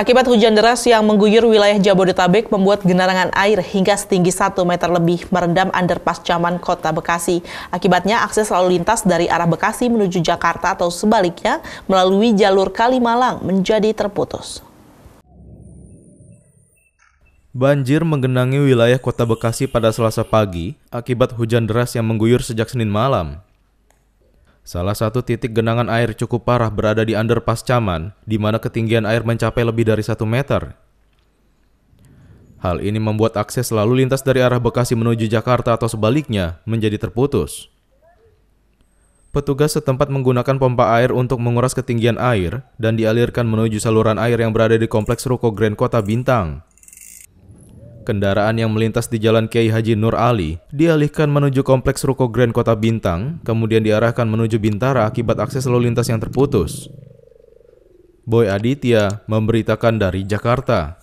Akibat hujan deras yang mengguyur wilayah Jabodetabek membuat genangan air hingga setinggi 1 meter lebih merendam underpass Caman Kota Bekasi. Akibatnya akses lalu lintas dari arah Bekasi menuju Jakarta atau sebaliknya melalui jalur Kalimalang menjadi terputus. Banjir menggenangi wilayah Kota Bekasi pada Selasa pagi akibat hujan deras yang mengguyur sejak Senin malam. Salah satu titik genangan air cukup parah berada di underpass Caman, di mana ketinggian air mencapai lebih dari satu meter. Hal ini membuat akses lalu lintas dari arah Bekasi menuju Jakarta atau sebaliknya menjadi terputus. Petugas setempat menggunakan pompa air untuk menguras ketinggian air dan dialirkan menuju saluran air yang berada di Kompleks Ruko Grand Kota Bintang. Kendaraan yang melintas di Jalan Kiai Haji Nur Ali dialihkan menuju Kompleks Ruko Grand Kota Bintang, kemudian diarahkan menuju Bintara akibat akses lalu lintas yang terputus. Boy Aditya memberitakan dari Jakarta.